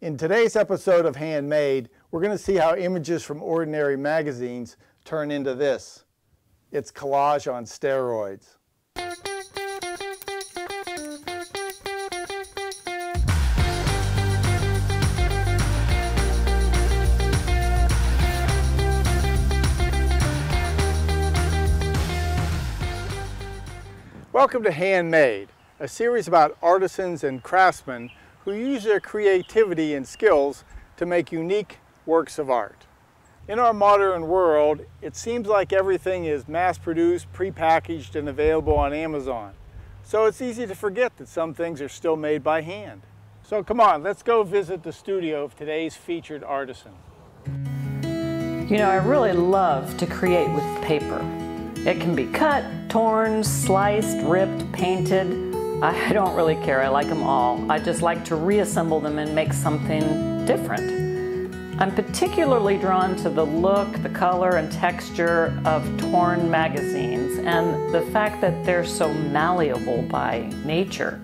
In today's episode of Handmade, we're going to see how images from ordinary magazines turn into this. It's collage on steroids. Welcome to Handmade, a series about artisans and craftsmen who use their creativity and skills to make unique works of art. In our modern world, it seems like everything is mass-produced, prepackaged, and available on Amazon. So it's easy to forget that some things are still made by hand. So come on, let's go visit the studio of today's featured artisan. You know, I really love to create with paper. It can be cut, torn, sliced, ripped, painted. I don't really care, I like them all. I just like to reassemble them and make something different. I'm particularly drawn to the look, the color, and texture of torn magazines and the fact that they're so malleable by nature.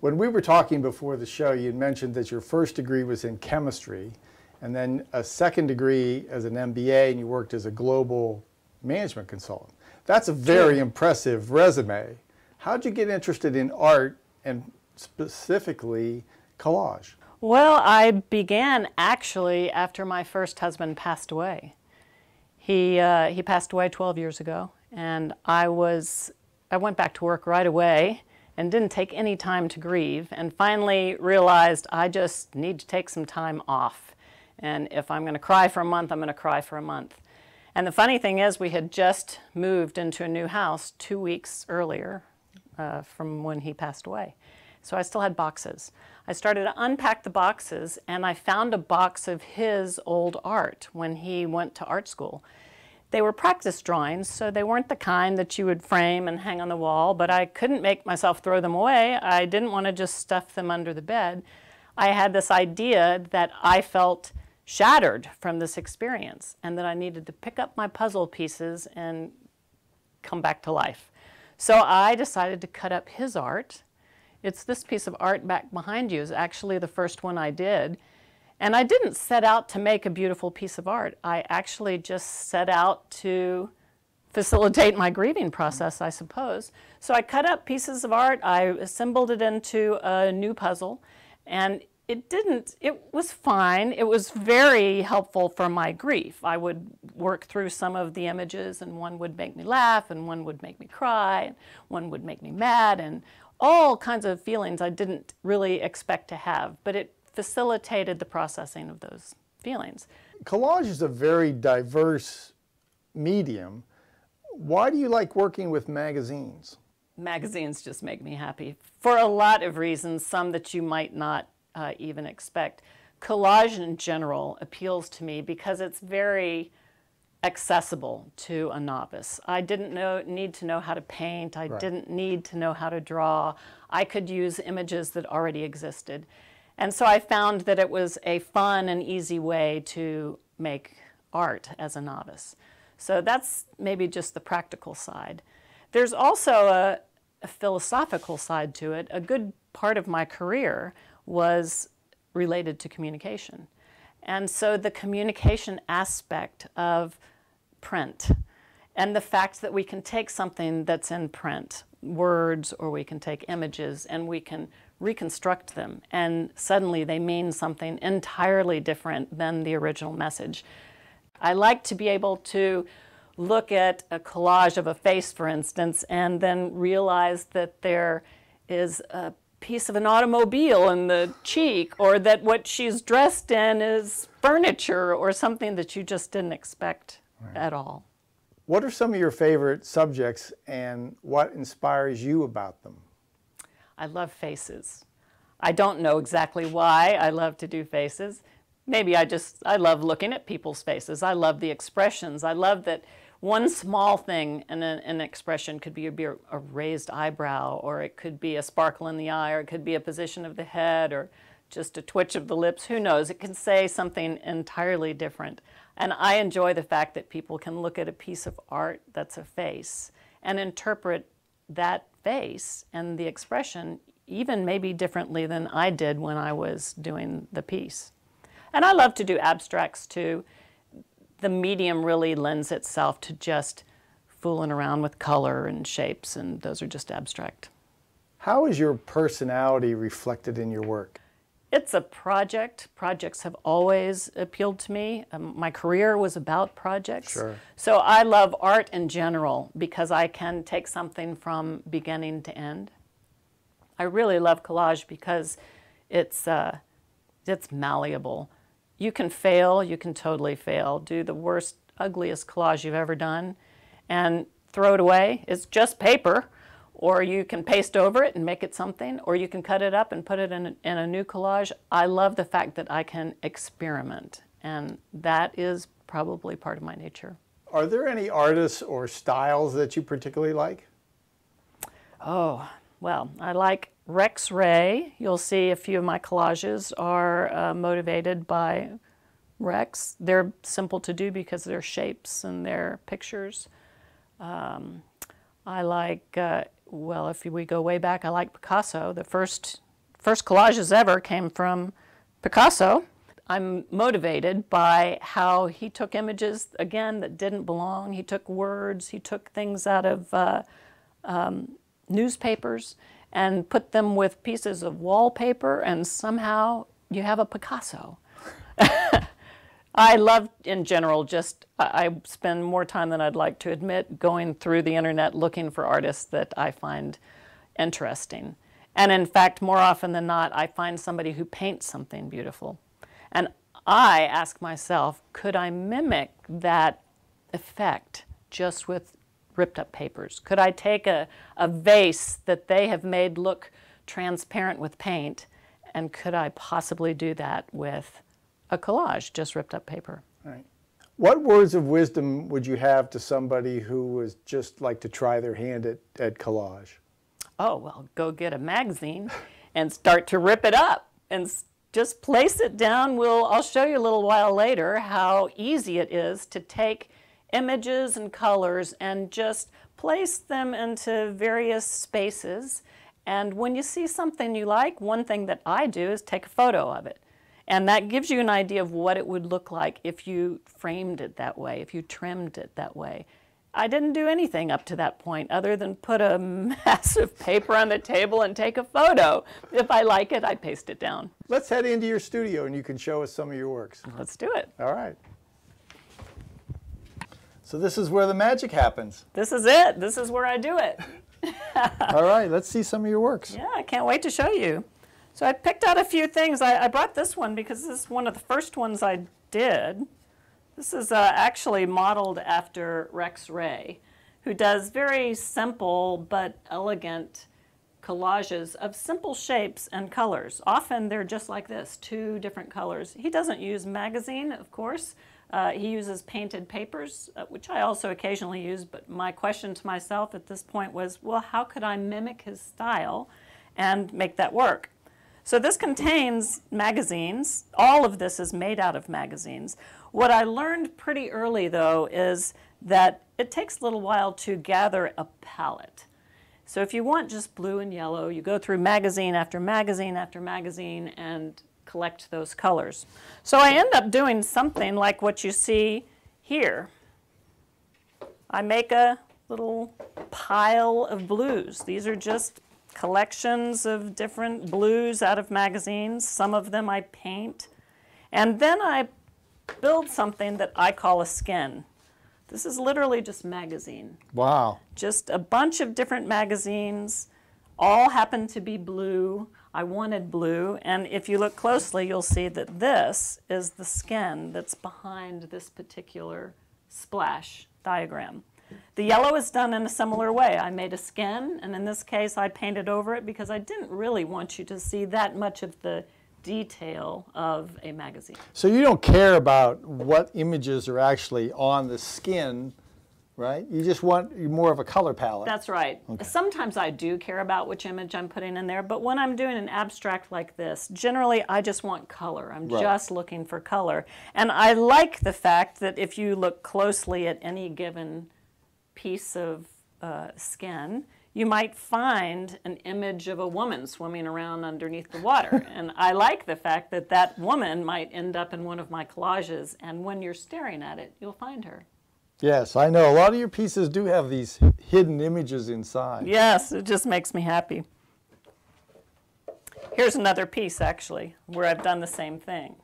When we were talking before the show, you mentioned that your first degree was in chemistry and then a second degree as an MBA and you worked as a global management consultant. That's a very impressive resume. How'd you get interested in art and specifically collage? Well, I began actually after my first husband passed away. He, uh, he passed away 12 years ago, and I was, I went back to work right away and didn't take any time to grieve, and finally realized I just need to take some time off. And if I'm going to cry for a month, I'm going to cry for a month. And the funny thing is, we had just moved into a new house two weeks earlier uh, from when he passed away. So I still had boxes. I started to unpack the boxes and I found a box of his old art when he went to art school. They were practice drawings, so they weren't the kind that you would frame and hang on the wall, but I couldn't make myself throw them away. I didn't want to just stuff them under the bed. I had this idea that I felt shattered from this experience and that I needed to pick up my puzzle pieces and come back to life. So I decided to cut up his art it's this piece of art back behind you is actually the first one I did. And I didn't set out to make a beautiful piece of art. I actually just set out to facilitate my grieving process, I suppose. So I cut up pieces of art, I assembled it into a new puzzle, and it didn't, it was fine. It was very helpful for my grief. I would work through some of the images, and one would make me laugh, and one would make me cry, and one would make me mad, and all kinds of feelings I didn't really expect to have, but it facilitated the processing of those feelings. Collage is a very diverse medium. Why do you like working with magazines? Magazines just make me happy for a lot of reasons, some that you might not uh, even expect. Collage in general appeals to me because it's very accessible to a novice. I didn't know, need to know how to paint. I right. didn't need to know how to draw. I could use images that already existed. And so I found that it was a fun and easy way to make art as a novice. So that's maybe just the practical side. There's also a, a philosophical side to it. A good part of my career was related to communication. And so the communication aspect of print and the fact that we can take something that's in print, words, or we can take images, and we can reconstruct them, and suddenly they mean something entirely different than the original message. I like to be able to look at a collage of a face, for instance, and then realize that there is a piece of an automobile in the cheek, or that what she's dressed in is furniture, or something that you just didn't expect right. at all. What are some of your favorite subjects and what inspires you about them? I love faces. I don't know exactly why I love to do faces. Maybe I just, I love looking at people's faces. I love the expressions. I love that one small thing in an expression could be a, a raised eyebrow, or it could be a sparkle in the eye, or it could be a position of the head, or just a twitch of the lips. Who knows? It can say something entirely different. And I enjoy the fact that people can look at a piece of art that's a face and interpret that face and the expression even maybe differently than I did when I was doing the piece. And I love to do abstracts too. The medium really lends itself to just fooling around with color and shapes, and those are just abstract. How is your personality reflected in your work? It's a project. Projects have always appealed to me. Um, my career was about projects. Sure. So I love art in general because I can take something from beginning to end. I really love collage because it's, uh, it's malleable. You can fail, you can totally fail. Do the worst, ugliest collage you've ever done and throw it away. It's just paper or you can paste over it and make it something, or you can cut it up and put it in a, in a new collage. I love the fact that I can experiment, and that is probably part of my nature. Are there any artists or styles that you particularly like? Oh, well, I like Rex Ray. You'll see a few of my collages are uh, motivated by Rex. They're simple to do because they're shapes and they're pictures. Um, I like uh, well, if we go way back, I like Picasso. The first, first collages ever came from Picasso. I'm motivated by how he took images, again, that didn't belong. He took words, he took things out of uh, um, newspapers and put them with pieces of wallpaper, and somehow you have a Picasso. I love, in general, just I spend more time than I'd like to admit going through the internet looking for artists that I find interesting. And in fact, more often than not, I find somebody who paints something beautiful. And I ask myself, could I mimic that effect just with ripped up papers? Could I take a, a vase that they have made look transparent with paint, and could I possibly do that with a collage, just ripped up paper. Right. What words of wisdom would you have to somebody who was just like to try their hand at, at collage? Oh, well, go get a magazine and start to rip it up and just place it down. We'll, I'll show you a little while later how easy it is to take images and colors and just place them into various spaces. And when you see something you like, one thing that I do is take a photo of it. And that gives you an idea of what it would look like if you framed it that way, if you trimmed it that way. I didn't do anything up to that point other than put a massive paper on the table and take a photo. If I like it, I paste it down. Let's head into your studio and you can show us some of your works. Let's do it. All right. So this is where the magic happens. This is it. This is where I do it. All right, let's see some of your works. Yeah, I can't wait to show you. So I picked out a few things. I, I, brought this one because this is one of the first ones I did. This is uh, actually modeled after Rex Ray, who does very simple but elegant collages of simple shapes and colors. Often they're just like this, two different colors. He doesn't use magazine, of course. Uh, he uses painted papers, uh, which I also occasionally use, but my question to myself at this point was, well, how could I mimic his style and make that work? So this contains magazines. All of this is made out of magazines. What I learned pretty early, though, is that it takes a little while to gather a palette. So if you want just blue and yellow, you go through magazine after magazine after magazine and collect those colors. So I end up doing something like what you see here. I make a little pile of blues. These are just collections of different blues out of magazines. Some of them I paint. And then I build something that I call a skin. This is literally just magazine. Wow. Just a bunch of different magazines, all happen to be blue. I wanted blue, and if you look closely, you'll see that this is the skin that's behind this particular splash diagram. The yellow is done in a similar way. I made a skin, and in this case, I painted over it because I didn't really want you to see that much of the detail of a magazine. So you don't care about what images are actually on the skin, right? You just want more of a color palette. That's right. Okay. Sometimes I do care about which image I'm putting in there, but when I'm doing an abstract like this, generally I just want color. I'm right. just looking for color. And I like the fact that if you look closely at any given piece of uh, skin, you might find an image of a woman swimming around underneath the water. and I like the fact that that woman might end up in one of my collages, and when you're staring at it, you'll find her. Yes, I know. A lot of your pieces do have these hidden images inside. Yes, it just makes me happy. Here's another piece, actually, where I've done the same thing.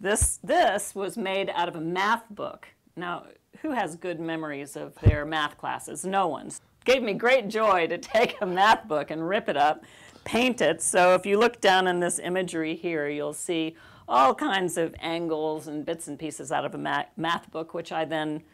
This, this was made out of a math book. Now, who has good memories of their math classes? No one's. Gave me great joy to take a math book and rip it up, paint it. So if you look down in this imagery here, you'll see all kinds of angles and bits and pieces out of a math book, which I then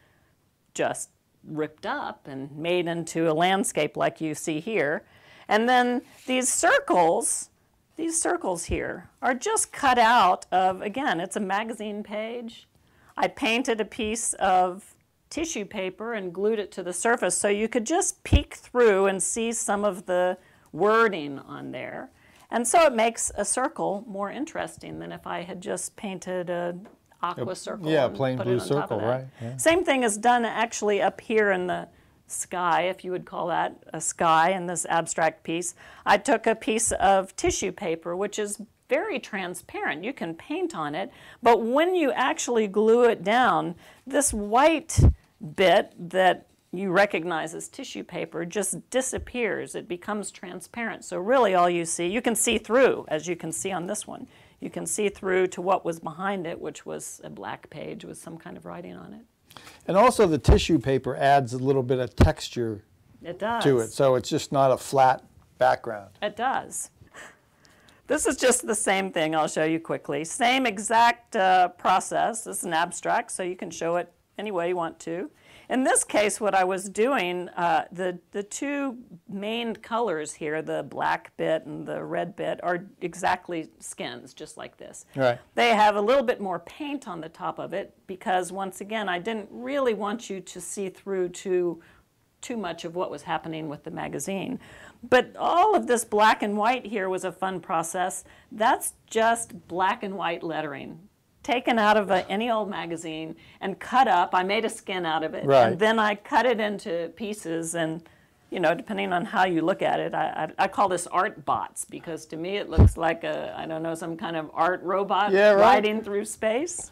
just ripped up and made into a landscape like you see here. And then these circles, these circles here, are just cut out of, again, it's a magazine page. I painted a piece of tissue paper and glued it to the surface so you could just peek through and see some of the wording on there. And so it makes a circle more interesting than if I had just painted a aqua circle. Yeah, plain blue circle, right. Yeah. Same thing is done actually up here in the sky, if you would call that a sky in this abstract piece. I took a piece of tissue paper, which is very transparent. You can paint on it, but when you actually glue it down, this white bit that you recognize as tissue paper just disappears. It becomes transparent. So really all you see, you can see through, as you can see on this one. You can see through to what was behind it, which was a black page with some kind of writing on it. And also the tissue paper adds a little bit of texture it does. to it, so it's just not a flat background. It does. This is just the same thing I'll show you quickly. Same exact uh, process. This is an abstract, so you can show it any way you want to. In this case, what I was doing, uh, the, the two main colors here, the black bit and the red bit, are exactly skins, just like this. Right. They have a little bit more paint on the top of it because, once again, I didn't really want you to see through to too much of what was happening with the magazine. But all of this black and white here was a fun process. That's just black and white lettering taken out of a, any old magazine and cut up. I made a skin out of it. Right. And then I cut it into pieces and you know, depending on how you look at it, I, I, I, call this art bots because to me it looks like a, I don't know, some kind of art robot yeah, right. riding through space.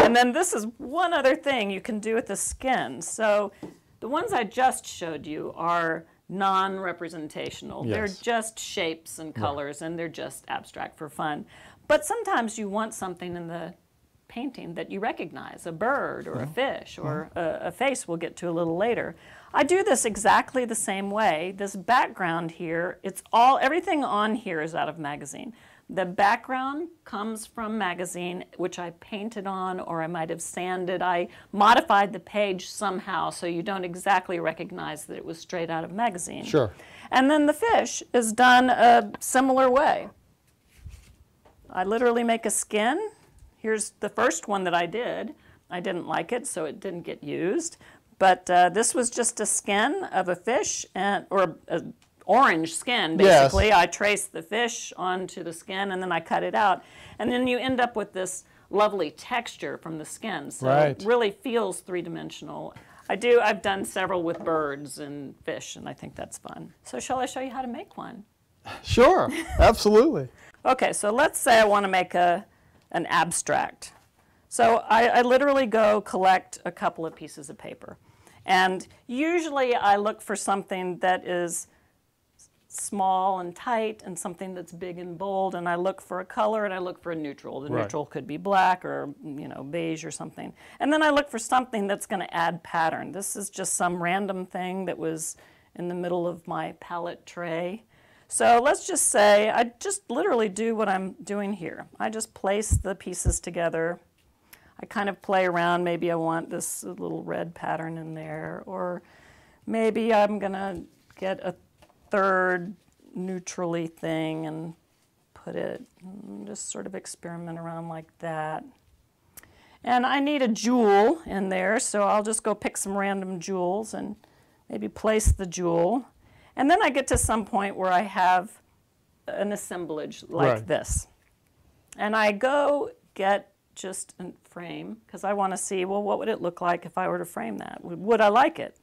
And then this is one other thing you can do with the skin. So the ones I just showed you are non-representational. Yes. They're just shapes and colors right. and they're just abstract for fun. But sometimes you want something in the painting that you recognize, a bird or a fish or a, a face we'll get to a little later. I do this exactly the same way. This background here, it's all, everything on here is out of magazine. The background comes from magazine, which I painted on or I might have sanded. I modified the page somehow so you don't exactly recognize that it was straight out of magazine. Sure. And then the fish is done a similar way. I literally make a skin. Here's the first one that I did. I didn't like it, so it didn't get used. But uh, this was just a skin of a fish, and, or a orange skin, basically. Yes. I trace the fish onto the skin and then I cut it out. And then you end up with this lovely texture from the skin. So right. it really feels three-dimensional. I do, I've done several with birds and fish, and I think that's fun. So shall I show you how to make one? Sure, absolutely. okay, so let's say I want to make a, an abstract. So I, I literally go collect a couple of pieces of paper. And usually I look for something that is small and tight and something that's big and bold and I look for a color and I look for a neutral. The right. neutral could be black or you know beige or something. And then I look for something that's going to add pattern. This is just some random thing that was in the middle of my palette tray. So let's just say I just literally do what I'm doing here. I just place the pieces together. I kind of play around. Maybe I want this little red pattern in there or maybe I'm going to get a third neutrally thing and put it, just sort of experiment around like that. And I need a jewel in there, so I'll just go pick some random jewels and maybe place the jewel. And then I get to some point where I have an assemblage like right. this. And I go get just a frame because I want to see, well, what would it look like if I were to frame that? Would, would I like it?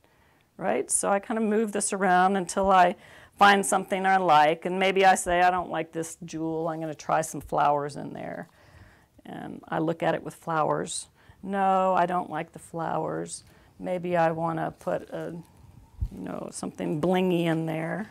Right? So I kind of move this around until I find something I like. And maybe I say, I don't like this jewel, I'm going to try some flowers in there. And I look at it with flowers. No, I don't like the flowers. Maybe I want to put a, you know, something blingy in there.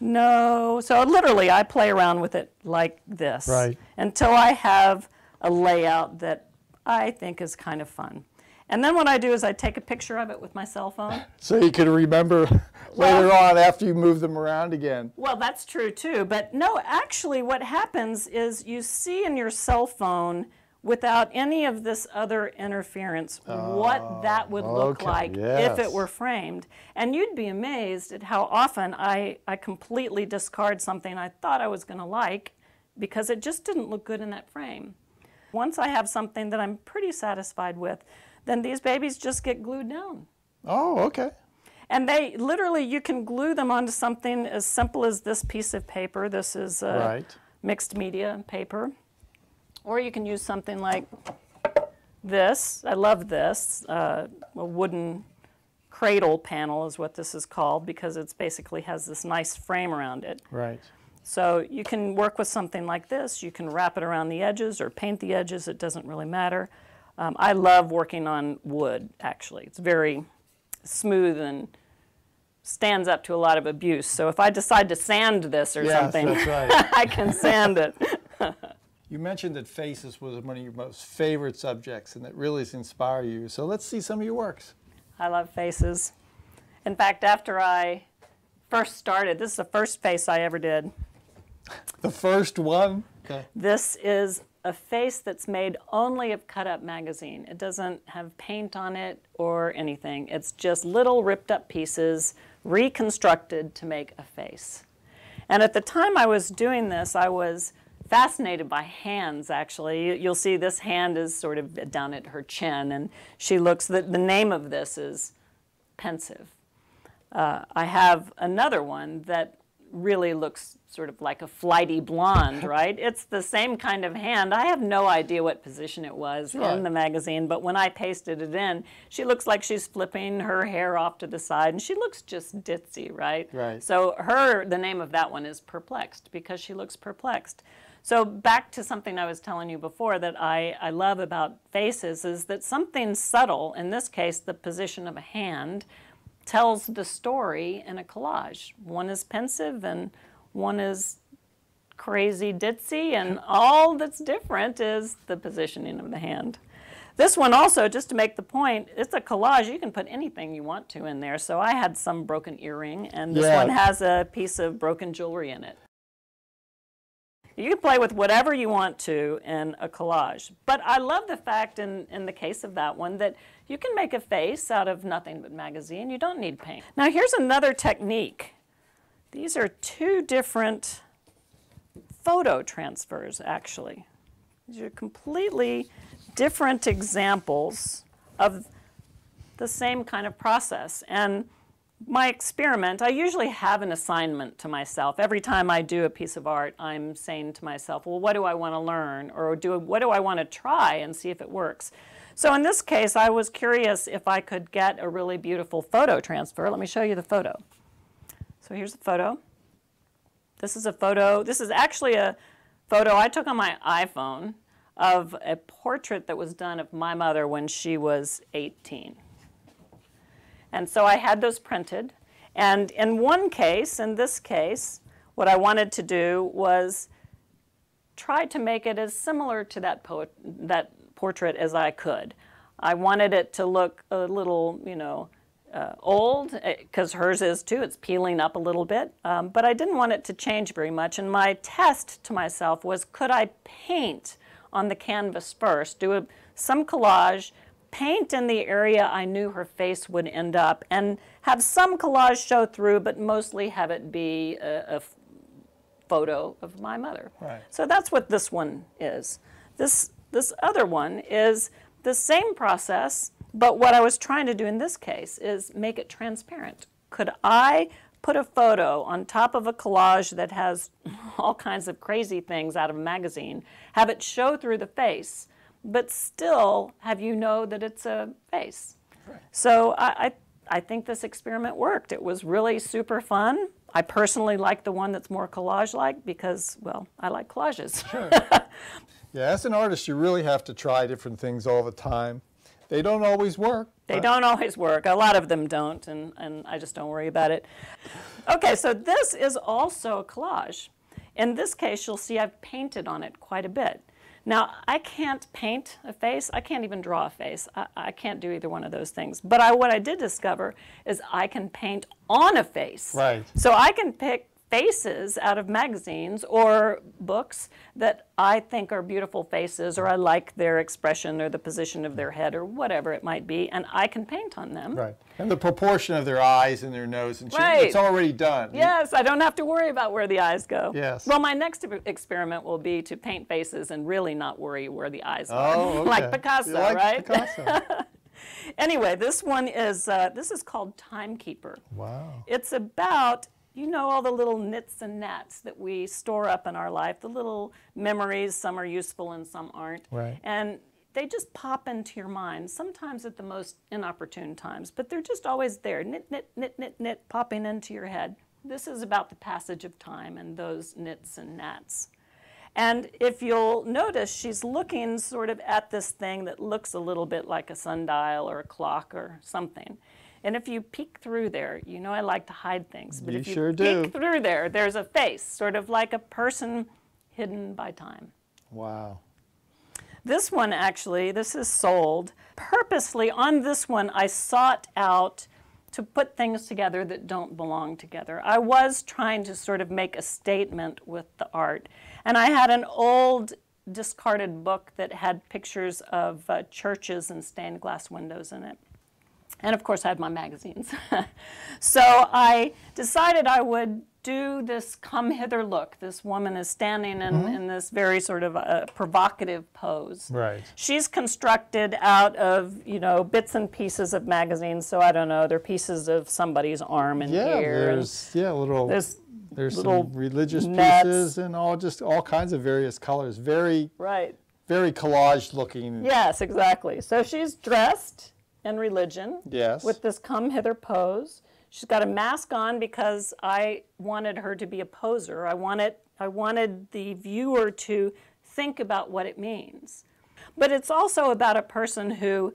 No. So literally, I play around with it like this Right. until I have a layout that I think is kind of fun. And then what I do is I take a picture of it with my cell phone. So you can remember later Well- on after you move them around again. Well, that's true too. But no, actually, what happens is you see in your cell phone without any of this other interference what ah, that would look okay, like if it were framed. And you'd be amazed at how often I, I completely discard something I thought I was going to like because it just didn't look good in that frame. Once I have something that I'm pretty satisfied with, then these babies just get glued down. Oh, okay. And they literally, you can glue them onto something as simple as this piece of paper. This is uh, Right. mixed media paper. Or you can use something like this. I love this. Uh, a wooden cradle panel is what this is called because it's basically has this nice frame around it. Right. So you can work with something like this. You can wrap it around the edges or paint the edges. It doesn't really matter. Um, I love working on wood, actually. It's very smooth and stands up to a lot of abuse. So if I decide to sand this or Yes, something, right. I can sand it. You mentioned that faces was one of your most favorite subjects and that really inspired you. So let's see some of your works. I love faces. In fact, after I first started, this is the first face I ever did. The first one. Okay. This is a face that's made only of cut up magazine. It doesn't have paint on it or anything. It's just little ripped up pieces reconstructed to make a face. And at the time I was doing this, I was fascinated by hands actually. You- You'll see this hand is sort of down at her chin, and she looks, the, the name of this is pensive. Uh, I have another one that really looks sort of like a flighty blonde, right? It's the same kind of hand. I have no idea what position it was Right. in the magazine, but when I pasted it in, she looks like she's flipping her hair off to the side, and she looks just ditzy, right? Right. So her, the name of that one is Perplexed because she looks perplexed. So back to something I was telling you before that I, I love about faces is that something subtle, in this case the position of a hand, tells the story in a collage. One is pensive and one is crazy ditzy, and all that's different is the positioning of the hand. This one also, just to make the point, it's a collage. You can put anything you want to in there. So I had some broken earring, and this Yeah. one has a piece of broken jewelry in it. You can play with whatever you want to in a collage. But I love the fact, in, in the case of that one, that you can make a face out of nothing but magazine. You don't need paint. Now, here's another technique. These are two different photo transfers, actually. These are completely different examples of the same kind of process. And my experiment, I usually have an assignment to myself. Every time I do a piece of art, I'm saying to myself, well, what do I want to learn? Or do, what do I want to try and see if it works? So in this case, I was curious if I could get a really beautiful photo transfer. Let me show you the photo. So here's the photo. This is a photo, this is actually a photo I took on my iPhone of a portrait that was done of my mother when she was 18. And so I had those printed. And in one case, in this case, what I wanted to do was try to make it as similar to that, poet, that portrait as I could. I wanted it to look a little, you know, uh, old, because hers is too. It's peeling up a little bit. Um, but I didn't want it to change very much. And my test to myself was could I paint on the canvas first, do a, some collage, paint in the area I knew her face would end up, and have some collage show through, but mostly have it be a photo of my mother. Right. So that's what this one is. This, this other one is the same process, but what I was trying to do in this case is make it transparent. Could I put a photo on top of a collage that has all kinds of crazy things out of a magazine, have it show through the face, but still have you know that it's a face? Right. So I, I I think this experiment worked. It was really super fun. I personally like the one that's more collage-like because, well, I like collages. Sure. yeah, as an artist, you really have to try different things all the time. They don't always work. They don't always work. A lot of them don't, and, and I just don't worry about it. Okay, so this is also a collage. In this case, you'll see I've painted on it quite a bit. Now, I can't paint a face. I can't even draw a face. I, I can't do either one of those things. But I, what I did discover is I can paint on a face. Right. So I can pick faces out of magazines or books that I think are beautiful faces or I like their expression or the position of their head or whatever it might be, and I can paint on them. Right. And the proportion of their eyes and their nose and chin, Right. it's already done. Yes, I don't have to worry about where the eyes go. Yes. Well, my next experiment will be to paint faces and really not worry where the eyes Oh, are, okay. like Picasso, like right? Picasso. Anyway, this one is uh, this is called Timekeeper. wow. It's about you know all the little nits and gnats that we store up in our life, the little memories. Some are useful and some aren't. Right. And they just pop into your mind, sometimes at the most inopportune times, but they're just always there, knit, knit, knit, knit, knit, popping into your head. This is about the passage of time and those nits and gnats. And if you'll notice, she's looking sort of at this thing that looks a little bit like a sundial or a clock or something. And if you peek through there, you know I like to hide things, but You if you sure peek do. through there, there's a face, sort of like a person hidden by time. Wow. This one actually, this is sold. Purposely on this one, I sought out to put things together that don't belong together. I was trying to sort of make a statement with the art. And I had an old discarded book that had pictures of uh, churches and stained glass windows in it. And of course, I had my magazines. so I decided I would do this come hither look. This woman is standing in, in this very sort of uh, provocative pose. Right. She's constructed out of, you know, bits and pieces of magazines. So I don't know, they're pieces of somebody's arm and Yeah, ear. and there's yeah, little there's there's little some religious nets. pieces and all just all kinds of various colors. Very right. very collage looking. Yes, exactly. So she's dressed in religion. Yes. With this come hither pose. She's got a mask on because I wanted her to be a poser. I wanted I wanted the viewer to think about what it means. But it's also about a person who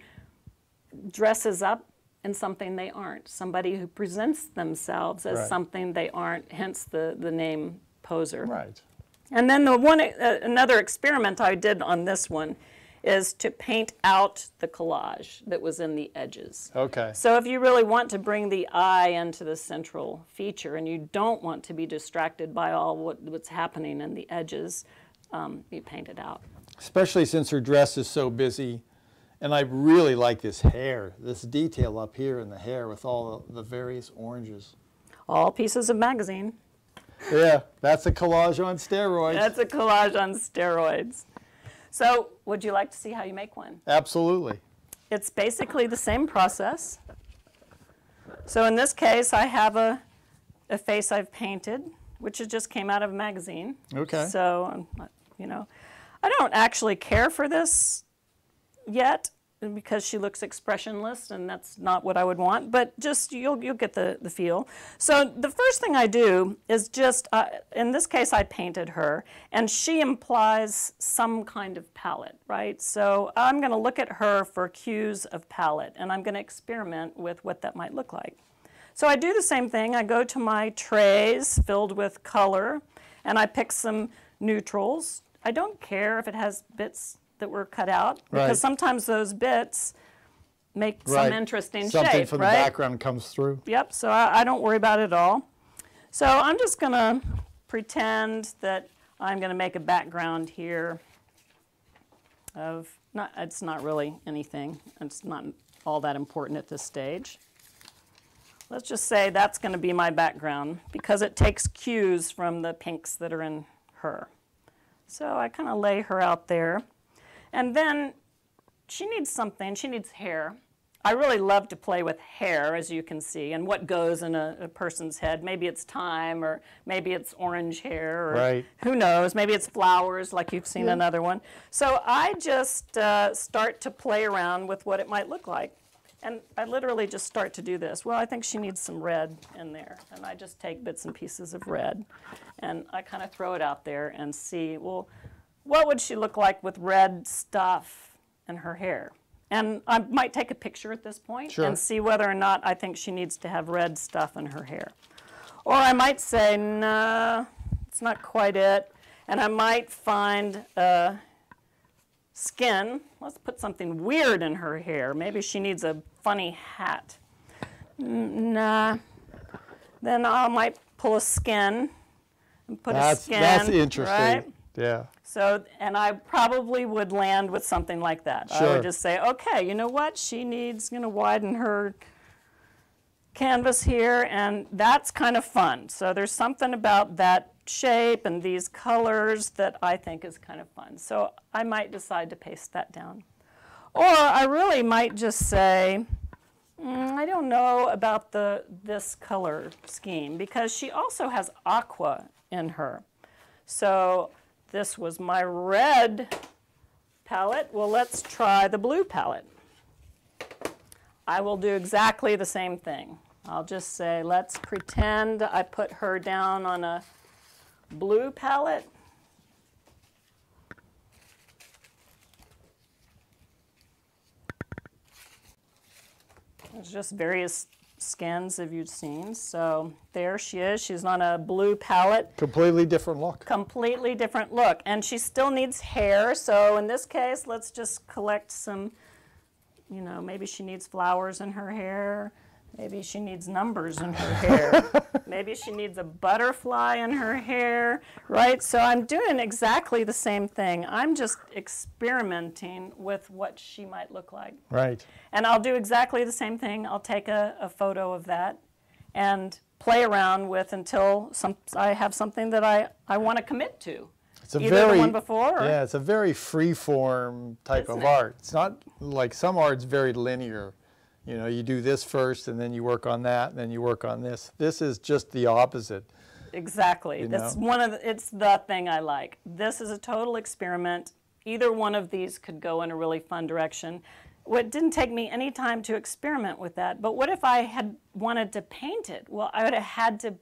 dresses up in something they aren't, somebody who presents themselves as Right. something they aren't, hence the, the name poser. Right. And then the one, uh, another experiment I did on this one is to paint out the collage that was in the edges. Okay. So if you really want to bring the eye into the central feature and you don't want to be distracted by all what, what's happening in the edges, um, you paint it out. Especially since her dress is so busy. And I really like this hair, this detail up here in the hair with all the, the various oranges. All pieces of magazine. Yeah, that's a collage on steroids. That's a collage on steroids. So would you like to see how you make one? Absolutely. It's basically the same process. So in this case, I have a, a face I've painted, which just came out of a magazine. Okay. So, you know, I don't actually care for this yet because she looks expressionless and that's not what I would want, but just you'll, you'll get the, the feel. So the first thing I do is just, uh, in this case I painted her, and she implies some kind of palette, right? So I'm going to look at her for cues of palette, and I'm going to experiment with what that might look like. So I do the same thing. I go to my trays filled with color, and I pick some neutrals. I don't care if it has bits that were cut out because sometimes those bits make Right. some interesting Something shape, from right? the background comes through. Yep, so I, I don't worry about it at all. So I'm just going to pretend that I'm going to make a background here of, not, it's not really anything. It's not all that important at this stage. Let's just say that's going to be my background because it takes cues from the pinks that are in her. So I kind of lay her out there. And then she needs something, she needs hair. I really love to play with hair, as you can see, and what goes in a, a person's head. Maybe it's time, or maybe it's orange hair, or Right. who knows? Maybe it's flowers, like you've seen another one. So I just uh, start to play around with what it might look like. And I literally just start to do this. Well, I think she needs some red in there. And I just take bits and pieces of red. And I kind of throw it out there and see, well, what would she look like with red stuff in her hair? And I might take a picture at this point Sure. and see whether or not I think she needs to have red stuff in her hair. Or I might say, nah, it's not quite it. And I might find uh, skin. Let's put something weird in her hair. Maybe she needs a funny hat. Nah. Then I might pull a skin and put a That's, skin. that's interesting. Right? Yeah. So, and I probably would land with something like that. I would just say, okay, you know what? She needs, going to widen her canvas here, and that's kind of fun. So there's something about that shape and these colors that I think is kind of fun. So I might decide to paste that down. Or I really might just say, "Mm, I don't know about the this color scheme because she also has aqua in her. So this was my red palette. Well, let's try the blue palette. I will do exactly the same thing. I'll just say, let's pretend I put her down on a blue palette. There's just various skins have you seen. So there she is. She's on a blue palette Completely different look. completely different look. And she still needs hair, so in this case, let's just collect some, you know, maybe she needs flowers in her hair. Maybe she needs numbers in her hair. maybe she needs a butterfly in her hair, right? So I'm doing exactly the same thing. I'm just experimenting with what she might look like. Right. And I'll do exactly the same thing. I'll take a, a photo of that and play around with until some, I have something that I, I want to commit to. It's a Either very the one before or yeah, it's a very free form type of it? art. It's not like some art's very linear. You know, you do this first and then you work on that and then you work on this. This is just the opposite. exactly. You That's know? one of the, it's the thing I like. This is a total experiment. Either one of these could go in a really fun direction. What didn't take me any time to experiment with that. But what if I had wanted to paint it? Well, I would have had to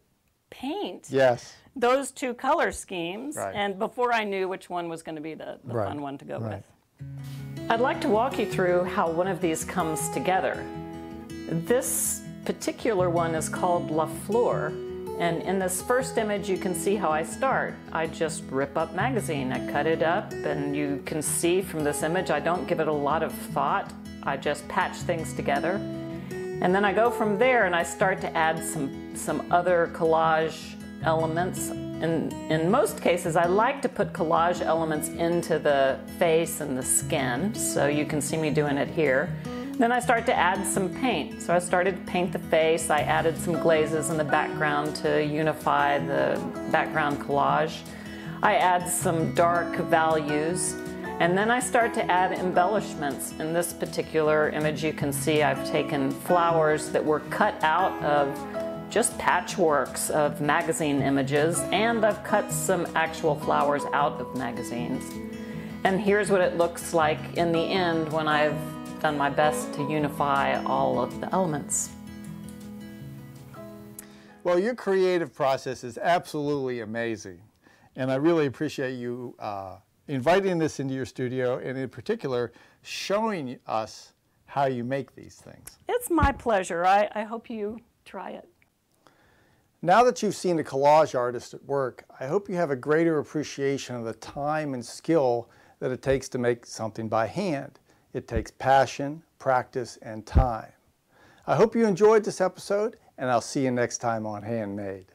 paint Yes. those two color schemes, Right. and before I knew which one was going to be the, the Right, fun one to go right. with. I'd like to walk you through how one of these comes together. This particular one is called La Fleur, and in this first image you can see how I start. I just rip up magazine, I cut it up, and you can see from this image I don't give it a lot of thought. I just patch things together. And then I go from there and I start to add some, some other collage elements. In, in most cases, I like to put collage elements into the face and the skin, so you can see me doing it here. Then I start to add some paint. So I started to paint the face, I added some glazes in the background to unify the background collage. I add some dark values, and then I start to add embellishments. In this particular image, you can see I've taken flowers that were cut out of just patchworks of magazine images, and I've cut some actual flowers out of magazines. And here's what it looks like in the end when I've done my best to unify all of the elements. Well, your creative process is absolutely amazing. And I really appreciate you uh, inviting this into your studio and, in particular, showing us how you make these things. It's my pleasure. I, I hope you try it. Now that you've seen a collage artist at work, I hope you have a greater appreciation of the time and skill that it takes to make something by hand. It takes passion, practice, and time. I hope you enjoyed this episode, and I'll see you next time on Handmade.